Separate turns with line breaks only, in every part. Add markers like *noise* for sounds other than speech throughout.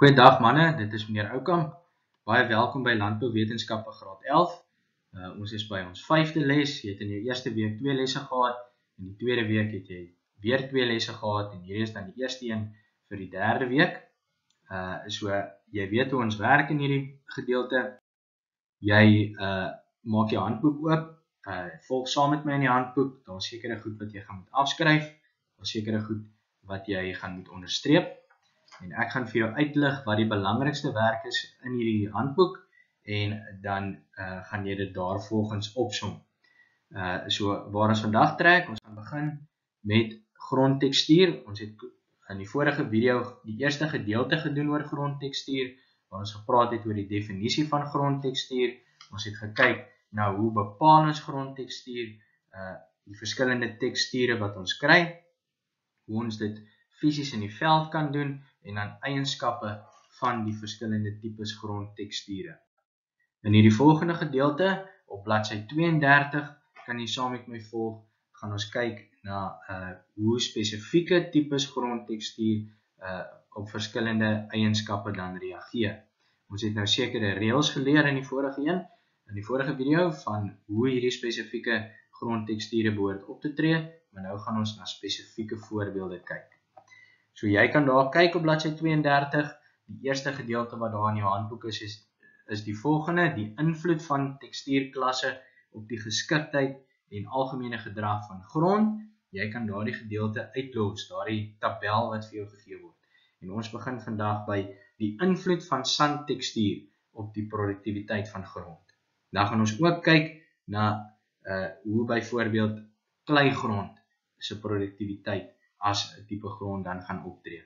Goeiedag manne, dit is meneer Oukamp. Baie welkom by Landbouwetenskappe Graad 11. Uh, ons is by ons 5de les. Jy het in jou eerste week 2 lesse gehad. In die tweede week het jy weer 2 lesse gehad en hierdie is dan die eerste een vir die derde week. Uh so jy weet hoe ons werk in hierdie gedeelte. Jy uh maak jou handboek oop. Uh volg saam met my in die handboek. Daar's sekere goed wat jy gaan moet afskryf. Daar's sekere goed wat jy gaan moet onderstreep en ek gaan vir jou uitlig wat die belangrikste werk is in hierdie handboek en dan uh, gaan jy dit daarvolgens opsom. Uh so waar ons vandag trek, ons gaan begin met grondtekstuur. Ons het in die vorige video die eerste gedeelte gedoen oor grondtekstuur waar ons gepraat het oor die definisie van grondtekstuur. Ons het gekyk na hoe bepaal ons grondtekstuur, uh die verskillende teksture wat ons kry, hoe ons dit fisies in die veld kan doen en dan eienskappe van die verskillende tipes grondteksture. In hierdie volgende gedeelte op bladsy 32 kan jy saam met my volg, gaan ons kyk na uh hoe spesifieke tipes grondtekstuur uh op verskillende eienskappe dan reageer. Ons het nou sekere reëls geleer in die vorige een, in die vorige video van hoe hierdie spesifieke grondteksture behoort op te tree, maar nou gaan ons na spesifieke voorbeelde kyk. So jy kan daar kyk op bladsy 32. Die eerste gedeelte wat daar in jou handboek is is is die volgende: die invloed van tekstuurklasse op die geskiktheid en algemene gedrag van grond. Jy kan daardie gedeelte uitlos, daardie tabel wat vir jou gegee word. En ons begin vandag by die invloed van sandtekstuur op die produktiwiteit van grond. Dan gaan ons ook kyk na uh hoe byvoorbeeld kleigrond se produktiwiteit as 'n tipe grond dan gaan optree.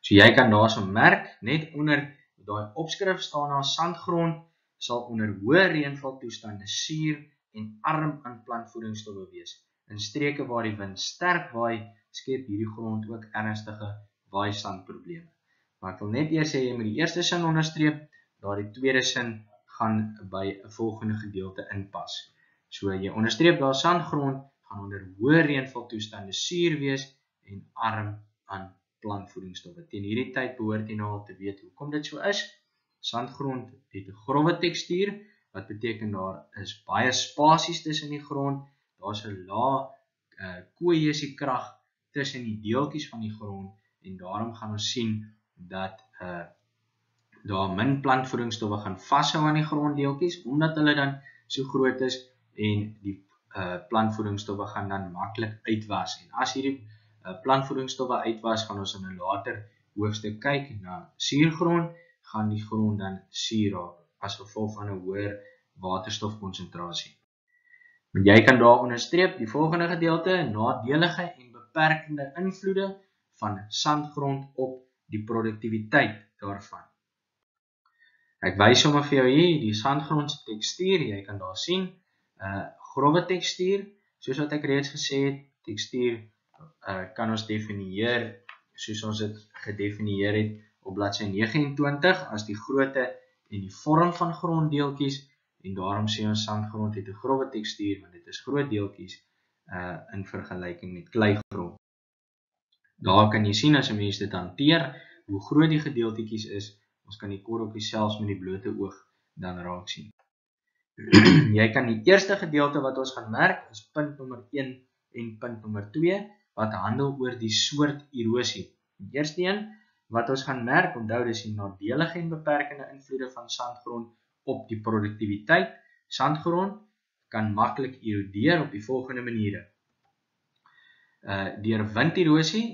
So jy kan daarso merk net onder daai opskrif staan daar sandgrond sal onder hoë reënval toestande suur en arm aan plantvoedingsstowwe wees. In streke waar die wind sterk waai, skep hierdie grond ook ernstige waaisandprobleme. Maar ek wil net eers sê jy moet die eerste sin onderstreep, daardie tweede sin gaan by 'n volgende gedeelte inpas. So jy onderstreep daar sandgrond gaan onder hoë reënval toestande suur wees en arm aan plantvoedingsstowwe. Teen hierdie tyd behoort jy nou al te weet hoekom dit so is. Sandgrond het 'n grouwe tekstuur wat beteken daar is baie spasies tussen die grond. Daar's 'n lae uh, kohesiekrag tussen die deeltjies van die grond en daarom gaan ons sien dat uh daar min plantvoedingsstowwe gaan vashou aan die gronddeeltjies omdat hulle dan so groot is en die uh plantvoedingsstowwe gaan dan maklik uitwas. En as hierdie uh plantvoedingsstowwe uitwas, gaan ons in 'n later hoofstuk kyk na suurgrond, gaan die grond dan suur raak as gevolg van 'n hoër waterstofkonsentrasie. Maar jy kan daar onderstreep die volgende gedeelte: nadelige en beperkende invloede van sandgrond op die produktiwiteit daarvan. Ek wys sommer vir jou hier die sandgrond se tekstuur, jy kan daar sien, uh grouwe tekstuur, soos wat ek reeds gesê het, tekstuur uh, kan ons definieer soos ons dit gedefinieer het op bladsy 29 as die grootte en die vorm van gronddeeltjies en daarom sê ons sandgrond het 'n grouwe tekstuur want dit is groot deeltjies uh in vergelyking met kleigrond. Daar kan jy sien as 'n mens dit hanteer hoe groot die gedeeltetjies is, ons kan die korreltjies selfs met die blote oog dan raak sien. *clears throat* jy kan die eerste gedeelte wat ons gaan merk is punt nommer 1 en punt nommer 2 wat handel oor die soort erosie. Die eerste een wat ons gaan merk, onthou dis die nadelige en beperkende invloede van sandgrond op die produktiwiteit. Sandgrond kan maklik erodeer op die volgende maniere. Uh deur winderosie,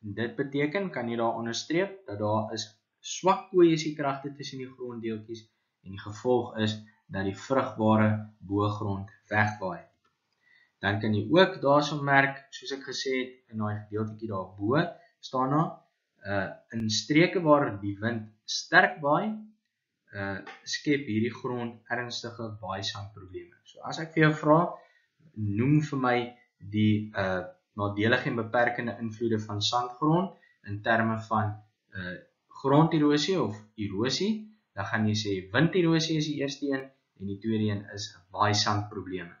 dit beteken kan jy daar onderstreep dat daar is swak kohesiekragte tussen die gronddeeltjies en die gevolg is dat die vrugbare boogrond wegwaai. Dan kan jy ook daarso merk, soos ek gesê het in daai gedeeltjie daarbo, staan daar uh in streke waar die wind sterk waai, uh skep hierdie grond ernstige waaisandprobleme. So as ek vir jou vra, noem vir my die uh nadelige en beperkende invloede van sandgrond in terme van uh gronderosie of erosie, dan gaan jy sê winderosie is die eerste een en die tweede een is waaisand probleme.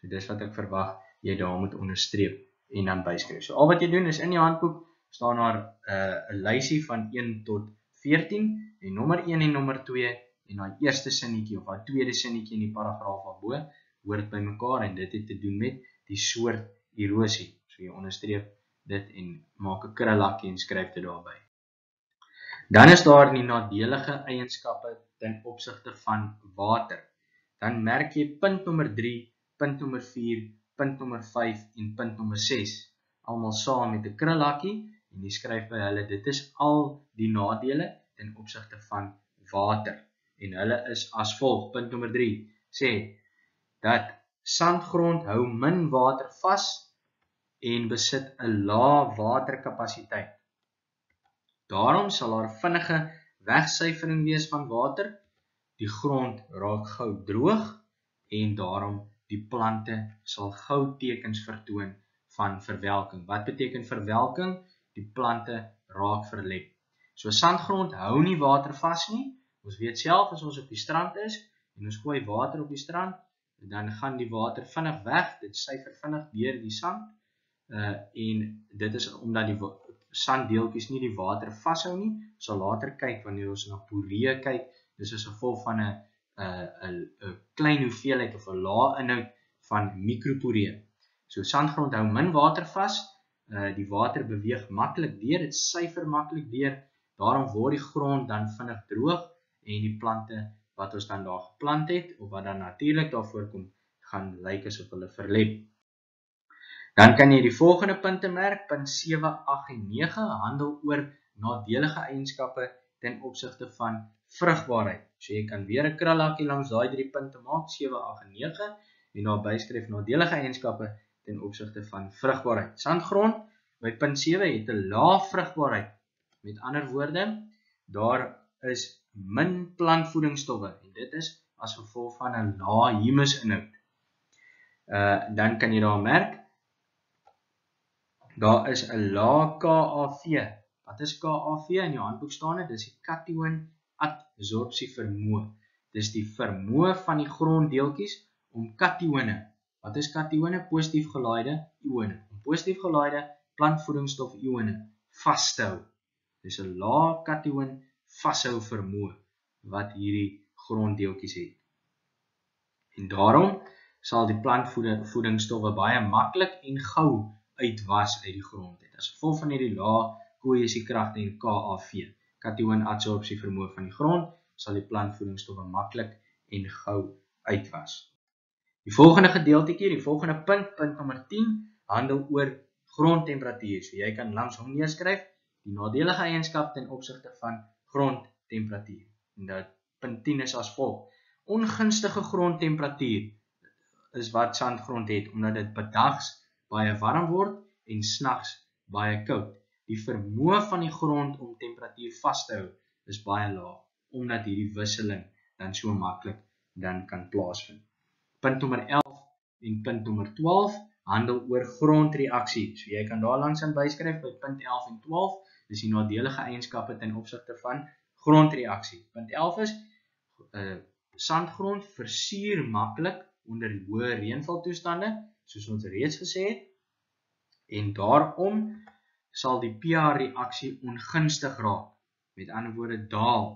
So dis wat ek verwag jy daar moet onderstreep en dan byskryf. So al wat jy doen is in die handboek staan daar 'n uh, lysie van 1 tot 14 en nommer 1 en nommer 2 en daai eerste sinnetjie of daai tweede sinnetjie in die paragraaf daarbo hoort by mekaar en dit het te doen met die soort erosie. So jy onderstreep dit en maak 'n krulakkie en skryf dit daarby. Dan is daar die nadelige eienskappe ten opsigte van water. Dan merk jy punt nommer 3, punt nommer 4, punt nommer 5 en punt nommer 6 almal saam met 'n krulakkie en jy skryf by hulle dit is al die nadele ten opsigte van water en hulle is as volg. Punt nommer 3 sê dat sandgrond hou min water vas en besit 'n lae waterkapasiteit. Daarom sal daar vinnige wegsyfering wees van water. Die grond raak gou droog en daarom die plante sal gou tekens vertoon van verwelking. Wat beteken verwelking? Die plante raak verlep. So sandgrond hou nie water vas nie. Ons weet self as ons op die strand is en ons gooi water op die strand, dan gaan die water vinnig weg. Dit syfer vinnig deur die sand. Uh en dit is omdat die sanddeeltjies nie die water vashou nie. Ons sal later kyk wanneer ons na poree kyk. Dis as gevolg van 'n 'n 'n klein hoeveelheid of 'n lae inhoud van mikroporee. So sandgrond hou min water vas. Uh die water beweeg maklik deur, dit syfer maklik deur. Daarom word die grond dan vinnig droog en die plante wat ons dan daar geplant het of wat dan natuurlik daar voorkom, gaan lyk asof hulle verlep. Dan kan jy die volgende punte merk, punt 7, 8 en 9 handel oor nadelige eienskappe ten opsigte van vrugbaarheid. So jy kan weer 'n krulakkie langs daai drie punte maak, 7, 8 en 9 en daar byskryf nadelige eienskappe ten opsigte van vrugbaarheid. Sandgrond by punt 7 het 'n lae vrugbaarheid. Met ander woorde, daar is min plantvoedingsstowwe en dit is as gevolg van 'n lae humusinhoud. Uh dan kan jy daar merk Daar is 'n lae KAV. Wat is KAV in jou handboek staan dit? Dis die kation adsorpsie vermoë. Dis die vermoë van die gronddeeltjies om katione. Wat is katione? Positief gelaaide ione. Om positief gelaaide plantvoedingsstof ione vas te hou. Dis 'n lae kation vashou vermoë wat hierdie gronddeeltjies het. En daarom sal die plantvoedingsstowwe baie maklik en gou uitwas uit die grond het. As gevolg van hierdie lae kohesiekragte en KAV, kation adsorpsie vermoë van die grond, sal die plantvoedingsstowwe maklik en gou uitwas. Die volgende gedeeltetjie, die volgende punt, punt nommer 10, handel oor grondtemperatuur. So jy kan langs hom neerskryf die nadelige eienskap ten opsigte van grondtemperatuur. En dat punt 10 is as volg: Ongunstige grondtemperatuur is wat sandgrond het omdat dit bedags baie warm word en snags baie koud. Die vermoë van die grond om temperatuur vas te hou is baie laag omdat hierdie wisseling dan so maklik dan kan plaasvind. Punt nommer 11 en punt nommer 12 handel oor grondreaksie. So jy kan daar langs aan byskryf by punt 11 en 12, dis die nadelige eienskappe ten opsigte van grondreaksie. Punt 11 is 'n uh, sandgrond versuur maklik onder hoë reënvaltoestande soos ons reeds gesê het. En daarom sal die pH-reaksie ongunstig raak. Met ander woorde daal.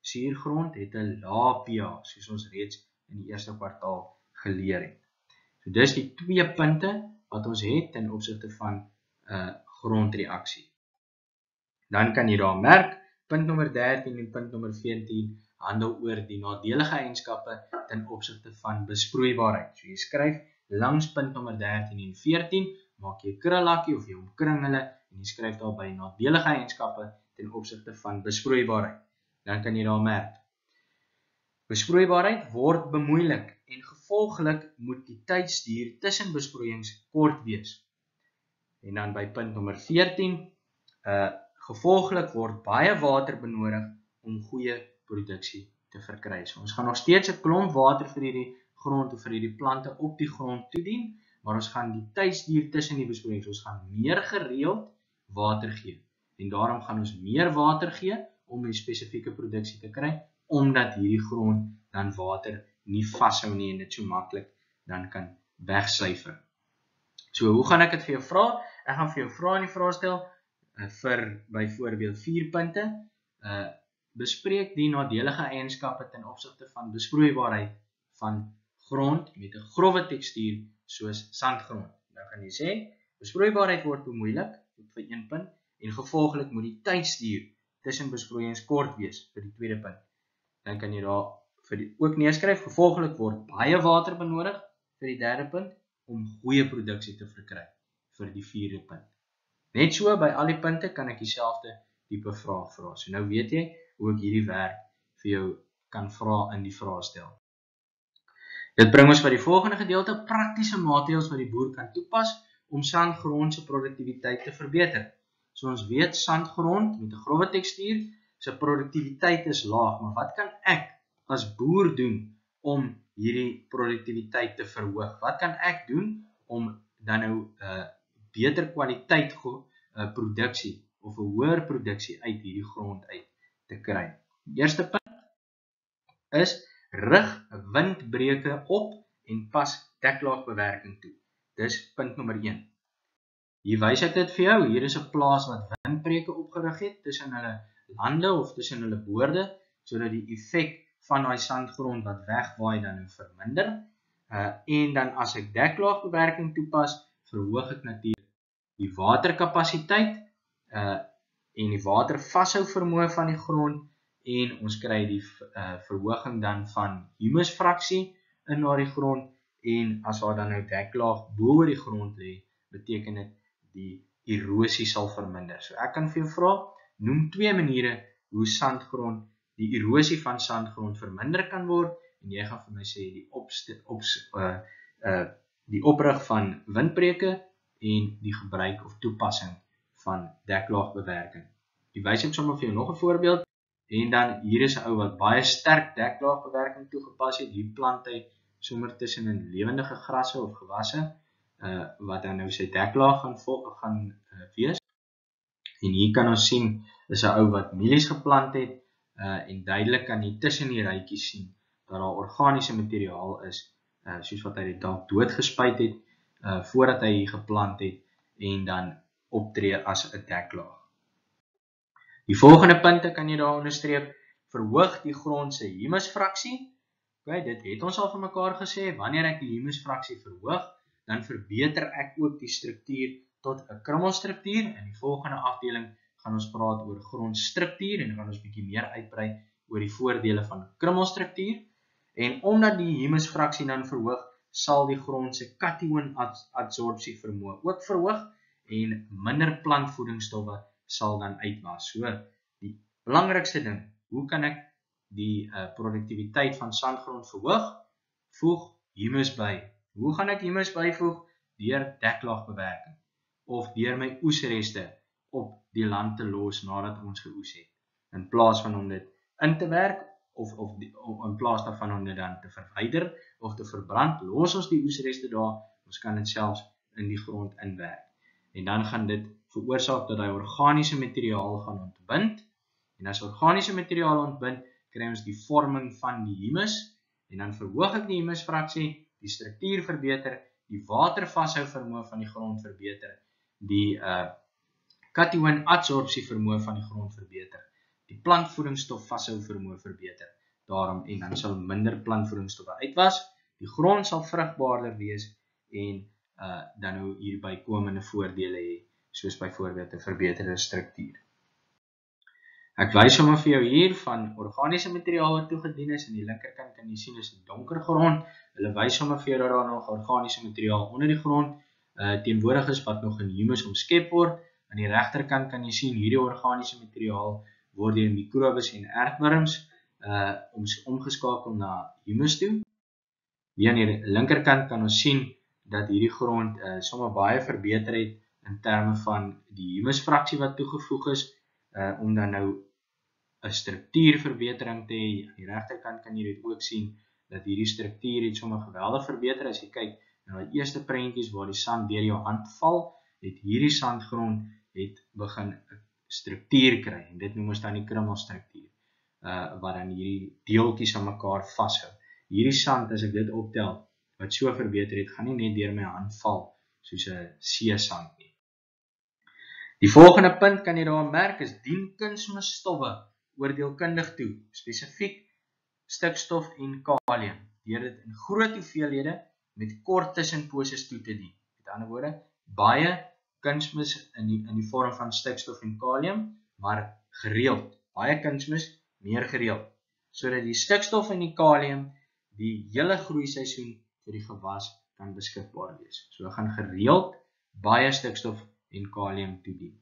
Suurgrond het 'n lae pH, soos ons reeds in die eerste kwartaal geleer het. So dis die twee punte wat ons het ten opsigte van 'n uh, grondreaksie. Dan kan jy daar merk punt nommer 13 en punt nommer 14 handel oor die nadelige eienskappe ten opsigte van besproeibaarheid. So jy skryf langs punt nommer 13 en 14 maak jy 'n krulakkie of jy omkring hulle en jy skryf daarby nadelige eienskappe ten opsigte van besproeibaarheid. Dan kan jy daar merk. Besproeibaarheid word bemoeilik en gevolglik moet die tydsduur tussen besproeiings kort wees. En dan by punt nommer 14 uh gevolglik word baie water benodig om goeie produksie te verkry. So ons gaan nog steeds 'n klomp water vir hierdie grond of vir hierdie plante op die grond toedien, maar ons gaan die tydsduur tussen die besproeiings, ons gaan meer gereeld water gee. En daarom gaan ons meer water gee om 'n spesifieke produksie te kry omdat hierdie grond dan water nie vashou nie en dit so maklik dan kan wegsyfer. So, hoe gaan ek dit vir jou vra? Ek gaan vir jou vra in die vraestel uh, vir byvoorbeeld 4 punte. uh bespreek die nadelige eienskappe ten opsigte van besproeibaarheid van grond met 'n grouwe tekstuur soos sandgrond. Nou gaan jy sê, besproeibaarheid word bemoeilik tot vir een punt en gevolglik moet die tydstuur tussen besproeiings kort wees vir die tweede punt. Dan kan jy daar vir die ook neerskryf, gevolglik word baie water benodig vir die derde punt om goeie produksie te verkry vir die vierde punt. Net so by al die punte kan ek dieselfde tipe vraag vra. So nou weet jy hoe ek hierdie werk vir jou kan vra in die vraestel. Dit bring ons by die volgende gedeelte, praktiese maatreëls wat die boer kan toepas om sandgrond se produktiwiteit te verbeter. So ons weet sandgrond met 'n grouwe tekstuur se produktiwiteit is laag, maar wat kan ek as boer doen om hierdie produktiwiteit te verhoog? Wat kan ek doen om dan nou 'n uh, beter kwaliteit uh, produksie of 'n hoër produksie uit hierdie grond uit te kry. Die eerste punt is rig windbreuke op en pas deklaagbewerking toe. Dis punt nommer 1. Hier wys ek dit vir jou. Hier is 'n plaas wat windbreuke opgerig het tussen hulle lande of tussen hulle boorde sodat die effek van daai sandgrond wat wegwaai dan nou verminder. Uh en dan as ek deklaagbewerking toepas, verhoog ek natuurlik die waterkapasiteit uh en die water vashou vermoë van die grond en ons kry die uh, verhoging dan van humusfraksie in na die grond en as daar dan nou deklaag bo oor die grond lê, beteken dit die erosie sal verminder. So ek kan vir jou vra, noem twee maniere hoe sandgrond die erosie van sandgrond verminder kan word en jy gaan vir my sê die op op uh uh die oprig van windbreuke en die gebruik of toepassing van deklaagbewerking. Ek wys net sommer vir jou nog 'n voorbeeld en dan hier is 'n ou wat baie sterk deklaagbewerking toegepas het. Hier plant hy sommer tussen in lewendige grasse of gewasse uh wat dan nou sy deklaag gaan vol, gaan uh, wees. En hier kan ons sien is 'n ou wat mielies geplant het uh en duidelik kan jy tussen die rytjies sien dat daar organiese materiaal is uh soos wat hy dit dalk doodgespuit het uh voordat hy hier geplant het en dan optree as 'n deklaag. Die volgende punte kan jy daar onderstreep: verhoog die grond se humusfraksie. OK, dit het ons al vir mekaar gesê, wanneer ek die humusfraksie verhoog, dan verbeter ek ook die struktuur tot 'n krummelstruktuur. In die volgende afdeling gaan ons praat oor grondstruktuur en gaan ons bietjie meer uitbrei oor die voordele van krummelstruktuur. En omdat die humusfraksie dan verhoog, sal die grond se kation adsorpsie vermoë ook verhoog en minder plantvoedingsstowwe sal dan uitwas. So die belangrikste ding, hoe kan ek die uh, produktiwiteit van sandgrond verhoog? Voeg humus by. Hoe gaan ek humus byvoeg? Deur deklaagbewerking of deur my oesreste op die land te los nadat ons geoes het. In plaas van om dit in te werk of of die, in plaas daarvan om dit dan te verwyder of te verbrand, los ons die oesreste daar. Ons kan dit selfs in die grond inwerk en dan gaan dit veroorsaak dat hy organiese materiaal gaan ontbind. En as organiese materiaal ontbind, kry ons die vorming van die humus en dan verhoog ek die humusfraksie, die struktuur verbeter, die watervashou vermoë van die grond verbeter, die uh kation adsorpsie vermoë van die grond verbeter, die plantvoedingsstof vashou vermoë verbeter. Daarom en dan sal minder plantvoedingsstowwe uitwas, die grond sal vrugbaarder wees en uh dan nou hier bykomende voordele hê soos byvoorbeeld 'n verbeterde struktuur. Ek wys sommer vir jou hier van organiese materiaal wat toegedien is. Aan die linkerkant kan jy sien is 'n donker grond. Hulle wys sommer vir jou dat daar nog organiese materiaal onder die grond uh teenwoordig is wat nog in humus omskep word. Aan die regterkant kan jy sien hierdie organiese materiaal word deur mikrobes en aardwurms uh om omgeskakel na humus toe. Hier aan die linkerkant kan ons sien dat hierdie grond uh, sommer baie verbeter het in terme van die humusfraksie wat toegevoeg is uh, om dan nou 'n struktuurverbetering te hê. Aan die regterkant kan jy dit ook sien dat hierdie struktuur het sommer geweldig verbeter as jy kyk na die eerste prentjies waar die sand deur jou hand val, het hierdie sandgrond het begin 'n struktuur kry en dit noem ons dan die krummelstruktuur uh wat dan hierdie deeltjies aan mekaar vashou. Hierdie sand as ek dit optel wat so verbeter het, gaan nie net deur my hand val soos 'n seesand nie. Die volgende punt kan jy daar merk is dien kunsmisstowwe oordeelkundig toe, spesifiek stikstof en kalium, deur dit in groot hoeveelhede met kort tussenposes toe te dien. Met ander woorde, baie kunsmis in die in die vorm van stikstof en kalium, maar gereeld, baie kunsmis meer gereeld, sodat die stikstof en die kalium die hele groei seisoen vir die gewas kan beskikbaar wees. So gaan gereeld baie stikstof en kalium toedien.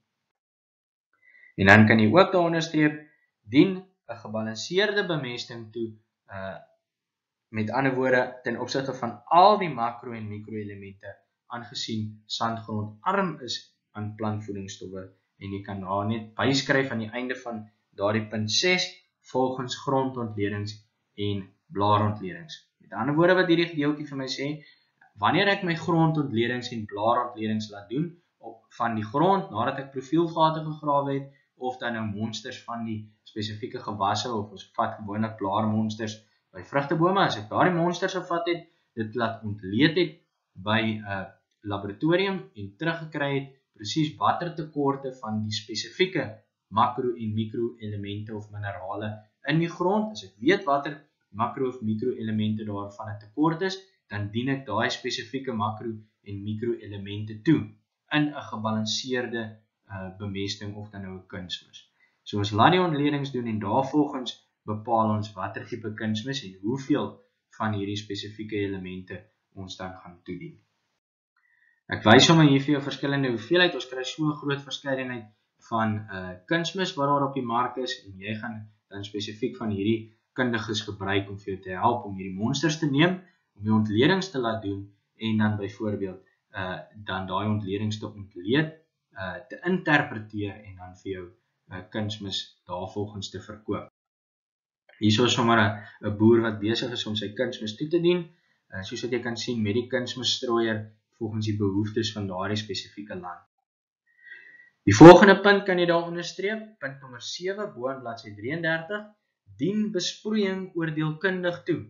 En dan kan jy ook daar onderstreep dien 'n gebalanseerde bemesting toe uh met ander woorde ten opsigte van al die makro en mikroelemente aangesien sandgrond arm is aan plantvoedingsstowwe en jy kan daar net byskryf aan die einde van daardie punt 6 volgens grondontledings en blaarontledings. Met ander woorde wat hierdie gedeeltjie vir my sê, wanneer ek my grondontledings en blaarontledings laat doen op van die grond nadat ek profielgate gegrawe het of dan nou monsters van die spesifieke gewasse of ons vat gewoonlik blaarmonsters by vrugtebome as ek daardie monsters gevat het, dit laat ontleed het by 'n uh, laboratorium en teruggekry het presies watter tekorte van die spesifieke makro en mikro elemente of minerale in die grond, as ek weet watter makro of mikro elemente daarvan 'n tekort is, dan dien ek daai spesifieke makro en mikro elemente toe in 'n gebalanseerde uh, bemesting of dan nou 'n kunsmis. So ons laat die ontledings doen en daarvolgens bepaal ons watter tipe kunsmis en hoeveel van hierdie spesifieke elemente ons dan gaan toedien. Ek wys sommer hier vir jou verskillende hoeveelheid. Ons kry so 'n groot verskeidenheid van uh kunsmis wat daar op die mark is en jy gaan dan spesifiek van hierdie kundiges gebruik om vir jou te help om hierdie monsters te neem, om die ontledings te laat doen en dan byvoorbeeld uh dan daai ontledings te ontleed, uh te interpreteer en dan vir jou uh kunsmis daarvolgens te verkoop. Hierso is sommer 'n 'n boer wat besig is om sy kunsmis toe te dien. Uh soos wat jy kan sien met die kunsmisstrooier volgens die behoeftes van daardie spesifieke land. Die volgende punt kan jy daar onderstreep, punt nommer 7 bo aan bladsy 33, dien besproeiing oordeelkundig toe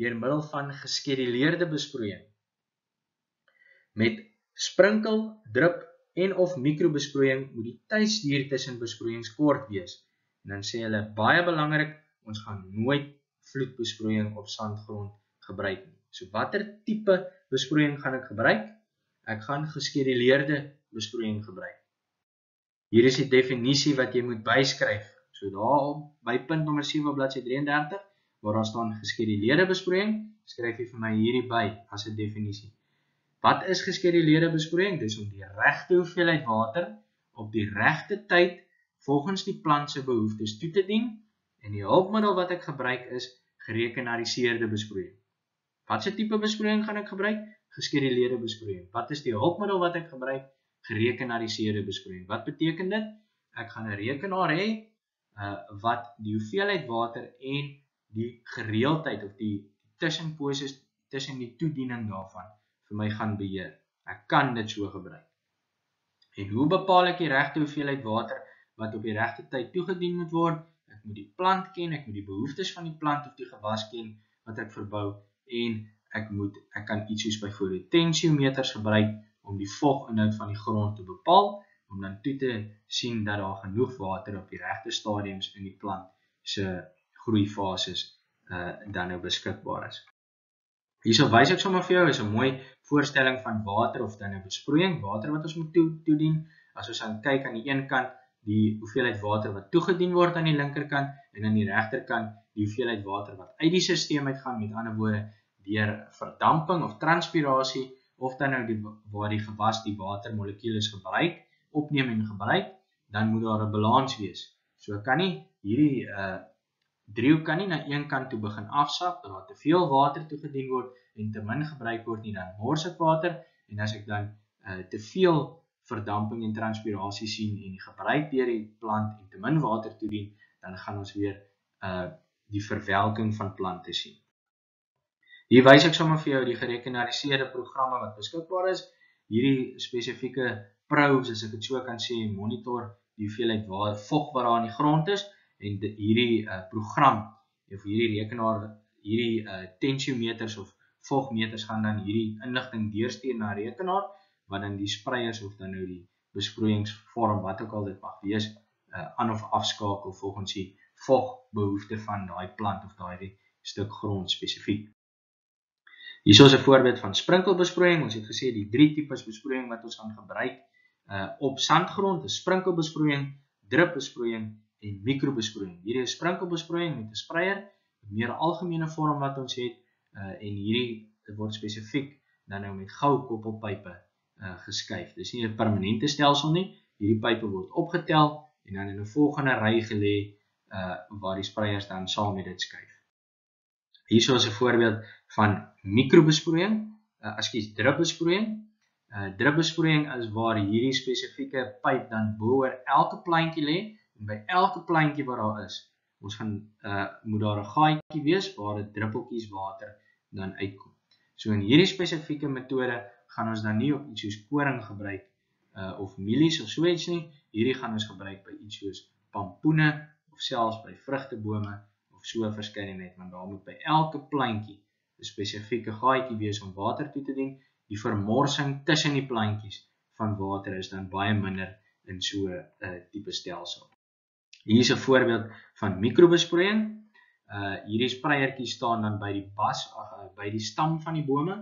deur middel van geskeduleerde besproeiing. Met sprinkel, drup en of mikrobesproeiing moet die tydsduur tussen besproeiings kort wees. En dan sê hulle baie belangrik, ons gaan nooit vloedbesproeiing op sandgrond gebruik nie. So watter tipe besproeiing gaan ek gebruik? Ek gaan geskeduleerde besproeiing gebruik. Hier is die definisie wat jy moet byskryf. So daar by punt nommer 7 op bladsy 33 waar daar staan geskeduleerde besproeiing, skryf jy vir my hierdie by as 'n definisie. Wat is geskeduleerde besproeiing? Dis om die regte hoeveelheid water op die regte tyd volgens die plant se behoeftes toe te dien en die hulpmiddel wat ek gebruik is gerekenariseerde besproeiing. Watse tipe besproeiing gaan ek gebruik? Geskeduleerde besproeiing. Wat is die hulpmiddel wat ek gebruik? Gerekenariseerde besproeiing. Wat beteken dit? Ek gaan 'n rekenaar hê uh wat die hoeveelheid water en die gereeldheid of die tussenposes tussen die toediening daarvan vir my gaan beheer. Ek kan dit so gebruik. En hoe bepaal ek die regte hoeveelheid water wat op die regte tyd toegedien moet word? Ek moet die plant ken, ek moet die behoeftes van die plant of die gewas ken wat ek verbou en ek moet ek kan iets soos byvoorbeeld tensiometers gebruik om die voginhoud van die grond te bepaal om dan toe te sien dat daar genoeg water op die regte stadiums in die plant se groeifases uh dan nou beskikbaar is. Hierso wys ek sommer vir jou is 'n mooi voorstelling van water of dan 'n besproeiing, water wat ons moet toe toedien. As ons aan kyk aan die een kant die hoeveelheid water wat toegedien word aan die linkerkant en aan die regterkant die hoeveelheid water wat uit die stelsel uitgaan, met ander woorde deur verdamping of transpirasie of dan nou die waar die gewas die watermolekules gebruik, opneem en gebruik, dan moet daar 'n balans wees. So kan nie hierdie uh driehoek kan nie na een kant toe begin afsak dat daar te veel water toegedien word en te min gebruik word nie dan mors ek water en as ek dan uh te veel verdamping en transpirasie sien en gebruik deur die plant en te min water toedien, dan gaan ons weer uh die verwelking van plante sien. Hier wys ek sommer vir jou die gerekenariseerde programme wat beskikbaar is. Hierdie spesifieke probes, as ek dit so kan sê, monitor die hoeveelheid water vog wat daar in die grond is en die, hierdie uh, program of hierdie rekenaar hierdie uh, tensiometers of vogmeters gaan dan hierdie inligting deurstuur na rekenaar wat dan die spreiers of dan nou die besproeiingsvorm wat ook al dit mag wees uh, aan of afskakel volgens die vogbehoefte van daai plant of daai stuk grond spesifiek. Hier is 'n voorbeeld van sprinkelbesproeiing. Ons het gesê die drie tipes besproeiing wat ons gaan gebruik uh op sandgrond, is sprinkelbesproeiing, drupbesproeiing en mikrobesproeiing. Hierdie is sprinkelbesproeiing met 'n spreier, 'n meer algemene vorm wat ons het uh en hierdie word spesifiek dan nou met goukoppelpype uh geskuif. Dis nie 'n permanente stelsel nie. Hierdie pype word opgetel en dan in 'n volgende ry gelê uh waar die spreiers dan saam met dit skuif. Hierso is 'n voorbeeld van mikrobesproeiing, uh ekskuus, drupbesproeiing. Uh drupbesproeiing is waar hierdie spesifieke pyp dan bo-oor elke plantjie lê en by elke plantjie wat daar is, ons gaan uh moet daar 'n gaatjie wees waar dit druppeltjies water dan uitkom. So in hierdie spesifieke metode gaan ons dan nie op iets soos koring gebruik uh of mielies of so iets nie. Hierdie gaan ons gebruik by iets soos pampoene of selfs by vrugtebome of so 'n verskeidenheid want daar moet by elke plantjie 'n spesifieke gaatjie wees om water toe te dien. Die vermorsing tussen die plantjies van water is dan baie minder in so 'n uh, tipe stelsel. Hier is 'n voorbeeld van mikrobesproeiing. Uh hierdie spreiertjie staan dan by die bas uh, by die stam van die bome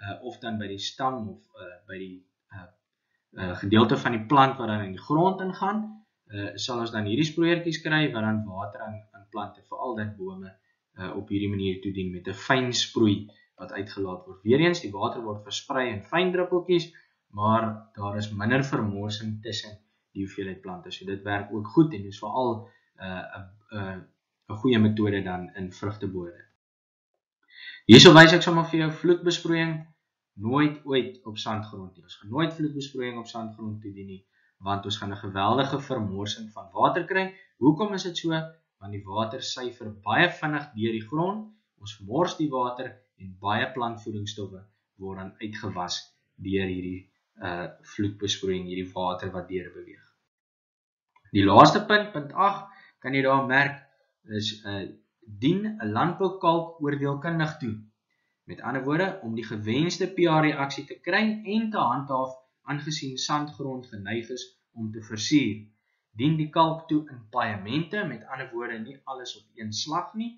uh of dan by die stam of uh by die uh, uh gedeelte van die plant wat dan in die grond ingaan uh, sal ons dan hierdie sproeiertjies kry wat dan water aan aan plante, veral dit bome uh, op hierdie manier toedien met 'n fyn sproei wat uitgelaat word. Weereens die water word versprei in fyn druppeltjies, maar daar is minder vermorsing tussen die hoeveelheid plante. So dit werk ook goed en dis veral 'n uh, 'n uh, 'n goeie metode dan in vrugtebode. Hierso wys ek sommer vir jou vloedbesproeiing nooit ooit op sandgrond nie. Ons gaan nooit vloedbesproeiing op sandgrond toedien nie want ons gaan 'n geweldige vermorsing van water kry. Hoekom is dit so? Want die water syfer baie vinnig deur die grond. Ons vermors die water en baie plantvoedingsstowwe word dan uitgewas deur hierdie uh vloedbesproeiing, hierdie water wat deur beweeg. Die laaste punt, punt 8, kan jy daar merk is 'n uh, dien 'n landboukalk oordeelkundig toe. Met ander woorde, om die gewenste pH-reaksie te kry en te handhaaf aangesien sandgrond geneig is om te versuur. Dien die kalk toe in paemente, met ander woorde nie alles op een slag nie,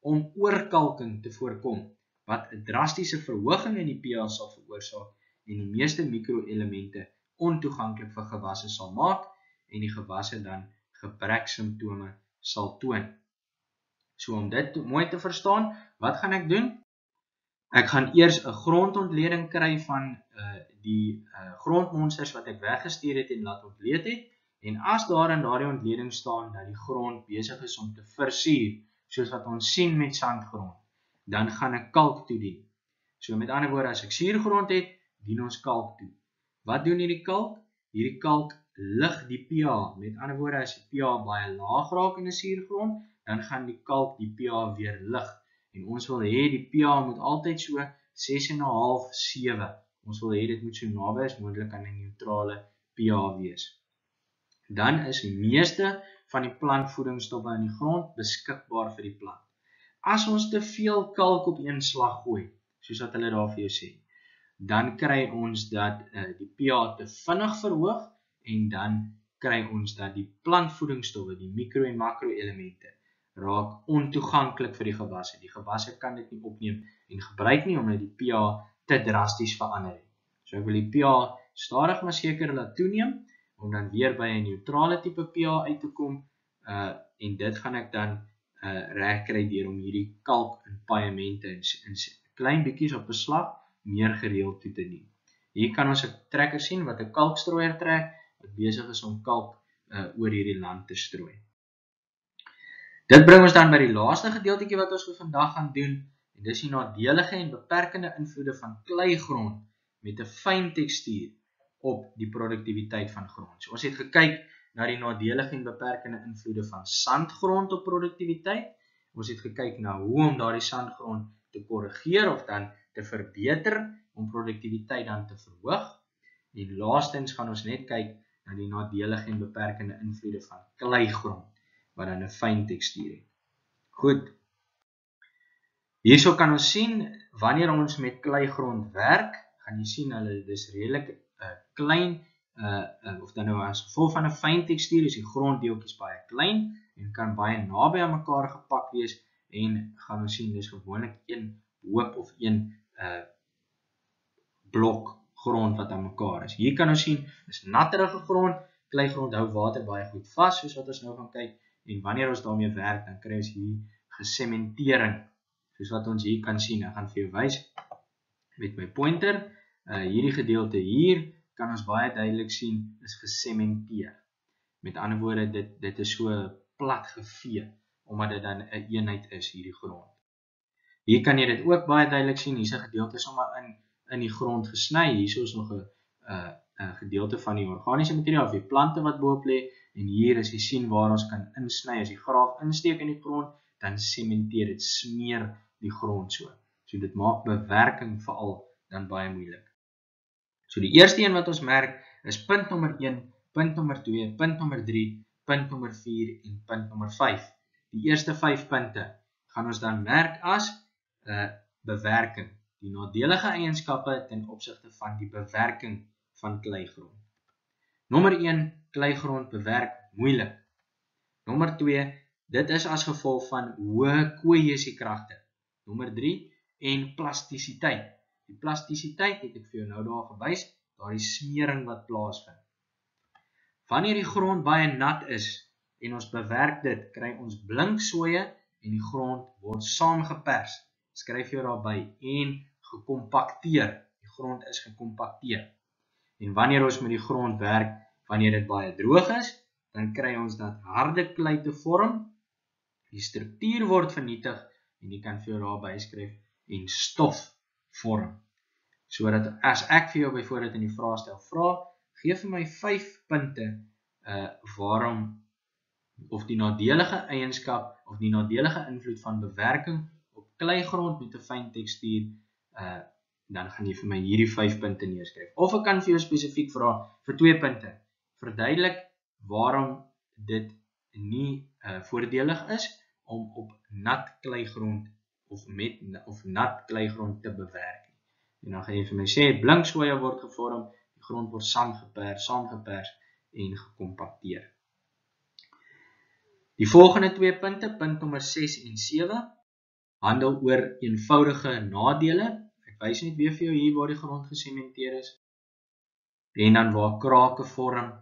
om oorkalking te voorkom wat 'n drastiese verhoging in die pH sal veroorsaak en die meeste mikroelemente ontoeganklik vir gewasse sal maak en die gewasse dan gebreksimptome sal toon. So om dit mooi te verstaan, wat gaan ek doen? Ek gaan eers 'n grondontleding kry van uh die uh grondmonsters wat ek weggestuur het en laat ontleed het en as daar in daardie ontleding staan dat die grond besig is om te versuur soos wat ons sien met sandgrond, dan gaan ek kalk toedien. So met ander woorde as ek suurgrond het, dien ons kalk toe. Wat doen hierdie kalk? Hierdie kalk lig die pH. Met ander woorde as die pH baie laag raak in 'n suurgrond, dan gaan die kalk die pH weer lig en ons wil hê die pH moet altyd so 6.5 7. Ons wil hê dit moet so naby as moontlik aan 'n neutrale pH wees. Dan is die meeste van die plantvoedingsstowwe in die grond beskikbaar vir die plant. As ons te veel kalk op een slag gooi, soos wat hulle daar vir jou sê, dan kry ons dat uh, die pH te vinnig verhoog en dan kry ons dat die plantvoedingsstowwe, die mikro en makro elemente raak ontoeganklik vir die gewasse. Die gewasse kan dit nie opneem en gebruik nie omdat die pH te drasties verander het. So ek wil die pH stadig maar seker laat toeneem om dan weer by 'n neutrale tipe pH uit te kom. Uh en dit gaan ek dan uh regkry deur om hierdie kalk in paemente in, in klein bietjies op beslag meer gereeld toe te dien. Hier kan ons 'n trekker sien wat 'n kalkstrooier trek wat besig is om kalk uh oor hierdie land te strooi. Dit bring ons dan by die laaste gedeeltjie wat ons vir vandag gaan doen en dis die nadelige en beperkende invloede van kleigrond met 'n fyn tekstuur op die produktiwiteit van grond. So ons het gekyk na die nadelige en beperkende invloede van sandgrond op produktiwiteit. Ons het gekyk na hoe om daardie sandgrond te korrigeer of dan te verbeter om produktiwiteit dan te verhoog. En laastens gaan ons net kyk na die nadelige en beperkende invloede van kleigrond wat dan 'n fyn tekstuur het. Goed. Hierso kan ons sien wanneer ons met kleigrond werk, gaan jy sien hulle dis redelik 'n uh, klein uh, uh of dan nou as gevolg van 'n fyn tekstuur is die gronddeeltjies baie klein en kan baie naby aan mekaar gepak wees en gaan ons sien dis gewoonlik een hoop of een uh blok grond wat aan mekaar is. Hier kan ons sien is natterige grond, kleigrond hou water baie goed vas soos wat ons nou gaan kyk en wanneer ons daarmee werk dan kry ons hier gesementering soos wat ons hier kan sien. Ek gaan vir jou wys met my pointer. Uh hierdie gedeelte hier kan ons baie duidelik sien is gesementeer. Met ander woorde dit dit is so plat gevee omdat dit dan 'n een eenheid is hierdie grond. Hier kan jy dit ook baie duidelik sien. Hier's 'n gedeelte sommer in in die grond gesny. Hier is nog 'n 'n 'n gedeelte van die organiese materiaal of die plante wat bo-op lê en hier is jy sien waar ons kan insny as jy graaf insteek in die grond dan sementeer dit smeer die grond so. So dit maak bewerking veral dan baie moeilik. So die eerste een wat ons merk is punt nommer 1, punt nommer 2, punt nommer 3, punt nommer 4 en punt nommer 5. Die eerste 5 punte gaan ons dan merk as uh, bewerking, die nadelige eienskappe ten opsigte van die bewerking van kleigrond. Nommer 1, kleigrond bewerk moeilik. Nommer 2, dit is as gevolg van hoë kohesiekragte. Nommer 3 en plastisiteit. Die plastisiteit het ek vir jou nou daar gewys, daardie smering wat plaasvind. Wanneer die grond baie nat is en ons bewerk dit, kry ons blinksooie en die grond word saamgepers. Skryf jou daarby en gekompakteer. Die grond is gekompakteer. En wanneer ons met die grond werk, wanneer dit baie droog is, dan kry ons dat harde klei te vorm. Die struktuur word vernietig en jy kan vir jou daarby skryf en stof vorm. Sodat as ek vir jou byvoorbeeld in die vraestel vra, gee vir my 5 punte uh waarom of die nadelige eienskap of die nadelige invloed van bewerking kleigrond met 'n fyn tekstuur uh dan gaan jy vir my hierdie 5 punte neerskryf. Of ek kan vir jou spesifiek vra vir 2 punte. Verduidelik waarom dit nie uh voordelig is om op nat kleigrond of met of nat kleigrond te bewerk nie. En dan gaan jy vir my sê blinksooie word gevorm, die grond word saamgepers, saamgepers en gekompakteer. Die volgende twee punte, punt nommer 6 en 7, handel oor eenvoudige nadele. Ek wys net weer vir jou hier waar die grond gesementeer is. En dan waar krake vorm,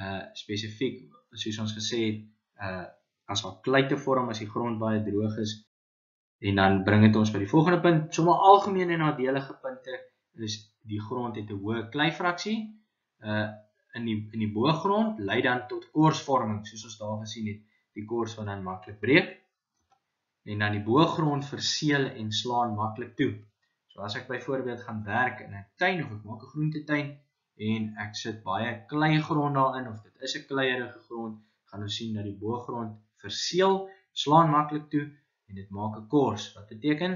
uh spesifiek soos ons gesê het, uh as wat klei te vorm as die grond baie droog is En dan bring dit ons by die volgende punt. Sommige algemene en nadelige punte is die grond het 'n hoë kleifraksie. Uh in die in die boogrond lei dan tot korsvorming, soos ons daar gesien het, die kors wat dan maklik breek. En dan die boogrond verseël en slaan maklik toe. So as ek byvoorbeeld gaan werk in 'n tuin of ek maak 'n groentetuin en ek sit baie kleigrond daarin of dit is 'n kleierige grond, gaan ons sien dat die boogrond verseël, slaan maklik toe en dit maak 'n kors. Wat beteken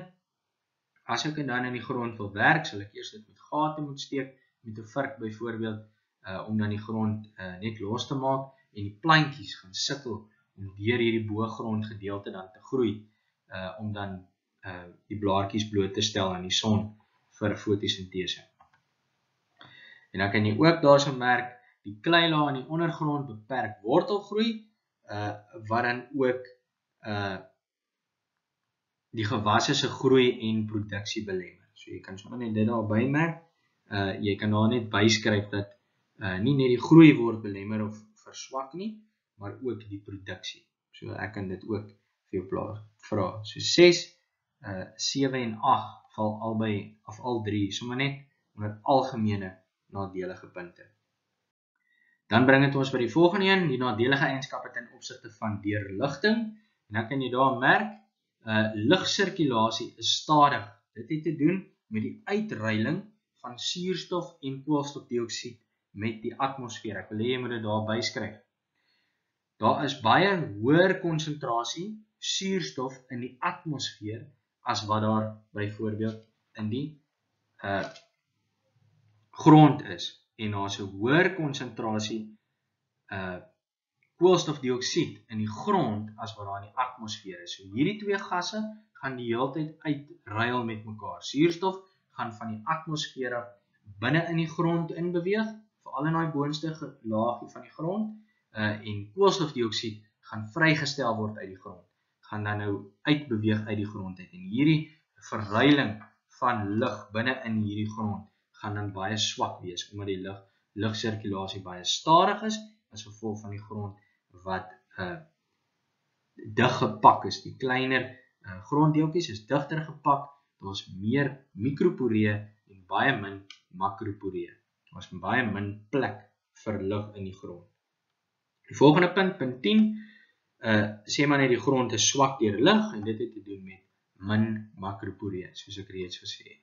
as ek dan in die grond wil werk, sal ek eers dit met gate moet steek met 'n vurk byvoorbeeld uh om dan die grond uh net los te maak en die plantjies gaan sukkel om deur hierdie boogrond gedeelte dan te groei uh om dan uh die blaartjies bloot te stel aan die son vir fotosintese. En dan kan jy ook daarso merk die kleilaag in die ondergrond beperk wortelgroei uh wat dan ook uh die gewasse se groei en produksie belemmer. So jy kan sommer net dit daar bymerk. Uh jy kan daar net byskryf dat uh nie net die groei word belemmer of verswak nie, maar ook die produksie. So ek kan dit ook vir jou plaas vra. So 6 uh 7 en 8 val albei of al drie sommer net onder algemene nadelige punte. Dan bring dit ons by die volgende een, die nadelige eienskappe ten opsigte van deurligting. En dan kan jy daar merk uh lugsirkulasie is stadig. Dit het te doen met die uitreiling van suurstof en koolstofdioksied met die atmosfeer. Ek wil hê jy moet dit daar byskryf. Daar is baie hoër konsentrasie suurstof in die atmosfeer as wat daar byvoorbeeld in die uh grond is en daar's 'n hoër konsentrasie uh koolstofdioksied in die grond as wat daar in die atmosfeer is. So hierdie twee gasse gaan die hele tyd uitruil met mekaar. Suurstof gaan van die atmosfeer af binne in die grond in beweeg veral in daai boonste laagie van die grond, uh en koolstofdioksied gaan vrygestel word uit die grond. Gaan dan nou uitbeweeg uit die grond uit. En hierdie verruiling van lug binne in hierdie grond gaan dan baie swak wees omdat die lug lugsirkulasie baie stadig is as gevolg van die grond wat uh dig gepak is. Die kleiner uh, gronddeeltjies is digter gepak. Daar's meer mikroporee en baie min makroporee. Daar's baie min plek vir lug in die grond. Die volgende punt, punt 10, uh sê maar net die grond is swak deur lug en dit het te doen met min makroporee, soos ek reeds gesê het.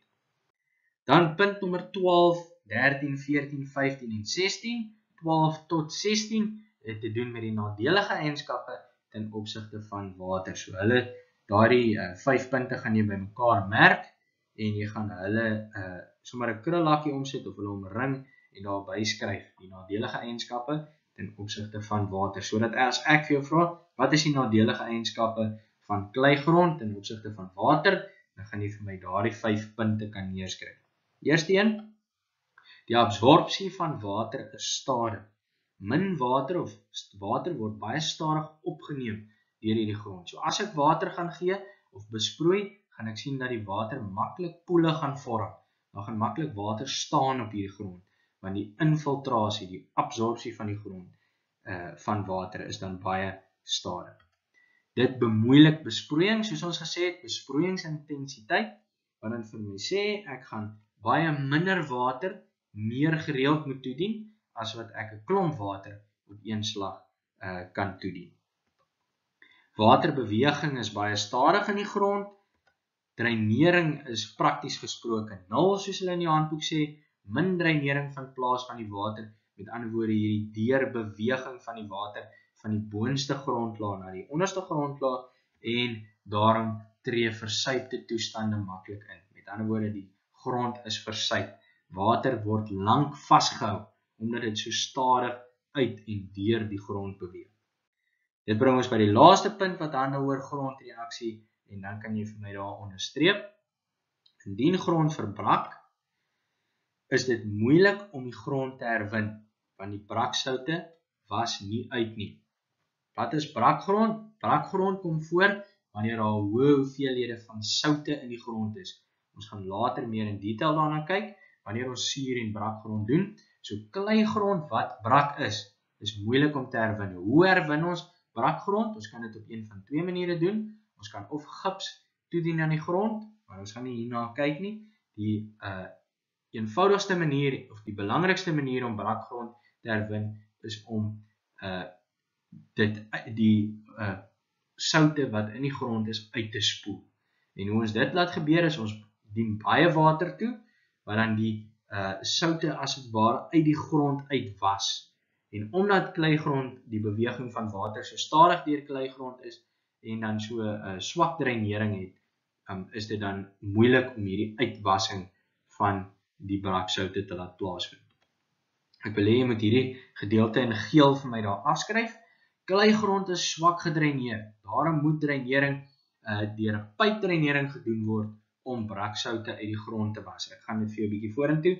Dan punt nommer 12, 13, 14, 15 en 16, 12 tot 16 het te doen met die nadelige eienskappe ten opsigte van water. So hulle daardie 5 uh, punte gaan jy bymekaar merk en jy gaan hulle uh sommer 'n krullakkie omsit of hulle omring en daar byskryf die nadelige eienskappe ten opsigte van water. Sodat as ek vir jou vra, wat is die nadelige eienskappe van kleigrond ten opsigte van water, dan gaan jy vir my daardie 5 punte kan neerskryf. Eerste een, die absorpsie van water is stadig. Min water of water word baie stadig opgeneem deur hierdie grond. So as ek water gaan gee of besproei, gaan ek sien dat die water maklik poele gaan vorm. Daar gaan maklik water staan op hierdie grond want die infiltrasie, die absorpsie van die grond uh van water is dan baie stadig. Dit bemoeilik besproeiing, soos ons gesê het, besproeiingsintensiteit, wat dan vir my sê ek gaan baie minder water meer gereeld moet toedien as wat ek 'n klomp water op een slag uh kan toedien. Waterbeweging is baie stadig in die grond. Dreinering is prakties gesproke nul soos hulle in die handboek sê, min dreinering van plaas van die water, met ander woorde hierdie deurbeweging van die water van die boonste grondlaag na die onderste grondlaag en daarom tree versuipte toestande maklik in. Met ander woorde die grond is versuip. Water word lank vasgehou omdat dit so stadig uit en deur die grond beweeg. Dit bring ons by die laaste punt wat handel oor grondreaksie en dan kan jy vir my daar onderstreep. Indien grond verbrak, is dit moeilik om die grond te herwin want die braksoute was nie uit nie. Wat is brakgrond? Brakgrond kom voor wanneer daar hoë hoeveelhede van soutte in die grond is. Ons gaan later meer in detail daarna kyk wanneer ons suur en brakgrond doen. So kleigrond wat brak is, is moeilik om te herwin. Hoe herwin ons brakgrond? Ons kan dit op een van twee maniere doen. Ons kan of gips toedien aan die grond, maar ons gaan nie hierna kyk nie. Die uh eenvoudigste manier of die belangrikste manier om brakgrond te herwin is om uh dit die uh soutte wat in die grond is uit te spoel. En hoe ons dit laat gebeur is ons dien baie water toe wat dan die uh soutte as dit ware uit die grond uitwas. En omdat kleigrond die beweging van water so stadig deur kleigrond is en dan so 'n uh, swak dreinering het, um, is dit dan moeilik om hierdie uitwassing van die braksoutte te laat plaasvind. Ek wil hê jy moet hierdie gedeelte in geel vir my daar afskryf Kleigrond is swak gedreineer. Daarom moet dreinering uh deur 'n pypdreinering gedoen word om braksoutte uit die grond te was. Ek gaan dit vir jou 'n bietjie vorentoe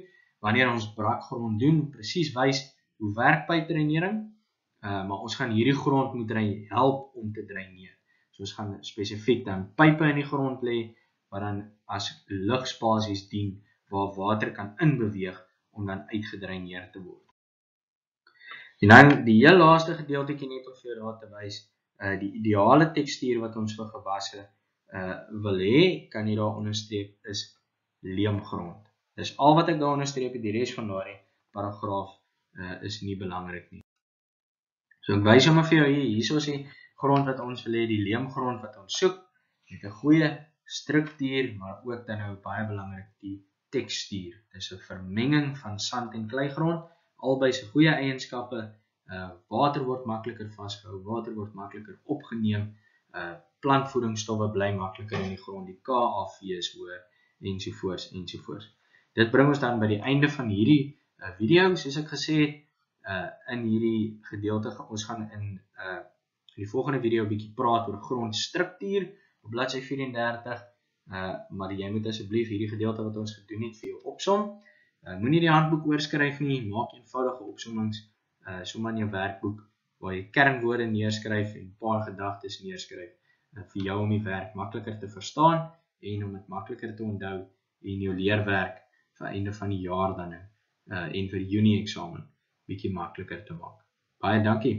wanneer ons brakgrond doen presies wys hoe werk pypdreinering. Uh maar ons gaan hierdie grond moet drein help om te dreineer. So ons gaan spesifiek dan pype in die grond lê wat dan as lugspasies dien waar water kan inbeweeg om dan uitgedreineer te word. En dan die heel laaste gedeeltjie net om vir jou daar te wys, uh die ideale tekstuur wat ons vir gewasse uh wil hê, kan jy daar onderstreep is leemgrond. Dis al wat ek daar onderstreep, die res van daardie paragraaf uh is nie belangrik nie. So ek wys hom vir jou hier, hierso is die grond wat ons wil hê, die leemgrond wat ons soek, met 'n goeie struktuur, maar ook dan nou baie belangrik die tekstuur. Dis 'n vermenging van sand en kleigrond albei se goeie eienskappe. Uh water word makliker vasgehou, water word makliker opgeneem. Uh plantvoedingsstowwe bly makliker in die grond. Die KAV is hoër ensovoorts ensovoorts. Dit bring ons dan by die einde van hierdie uh video soos ek gesê het uh in hierdie gedeelte ons gaan in uh die volgende video 'n bietjie praat oor grondstruktuur op bladsy 34 uh maar jy moet asseblief hierdie gedeelte wat ons gedoen het vir jou opsom Uh, Moenie die handboek oorskryf nie, maak eenvoudige opsommings uh sommer in jou werkboek waar jy kernwoorde neerskryf en 'n paar gedagtes neerskryf uh, vir jou om die werk makliker te verstaan en om dit makliker te onthou en jou leerwerk vir einde van die jaar dan nou uh en vir die Junie eksamen bietjie makliker te maak. Baie dankie.